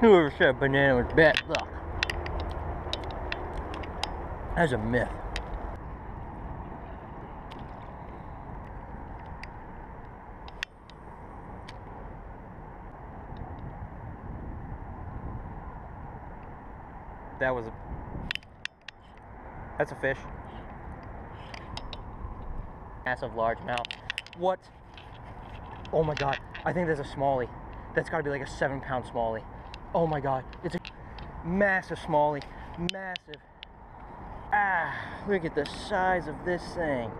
Whoever said banana was bad luck. That's a myth. That was a. That's a fish. Massive large mouth. What? Oh my god. I think there's a smallie. That's gotta be like a seven pound smallie. Oh my god. It's a massive smallie. Massive. Ah, look at the size of this thing.